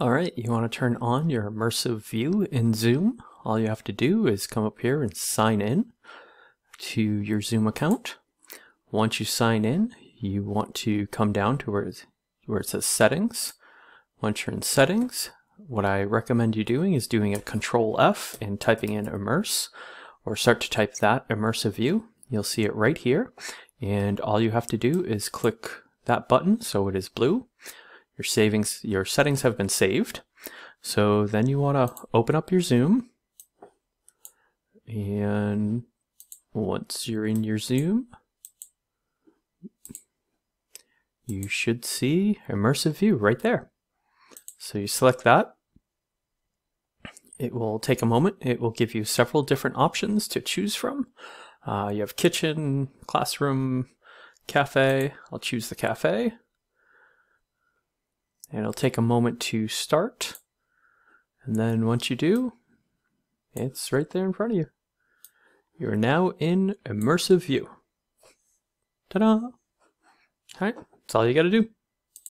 All right, you want to turn on your immersive view in Zoom. All you have to do is come up here and sign in to your Zoom account. Once you sign in, you want to come down to where, where it says settings. Once you're in settings, what I recommend you doing is doing a control F and typing in immerse or start to type that immersive view. You'll see it right here. And all you have to do is click that button so it is blue your savings, your settings have been saved. So then you want to open up your Zoom. And once you're in your Zoom, you should see immersive view right there. So you select that. It will take a moment. It will give you several different options to choose from. Uh, you have kitchen, classroom, cafe. I'll choose the cafe. And it'll take a moment to start. And then once you do, it's right there in front of you. You're now in immersive view. Ta-da! Alright, that's all you gotta do.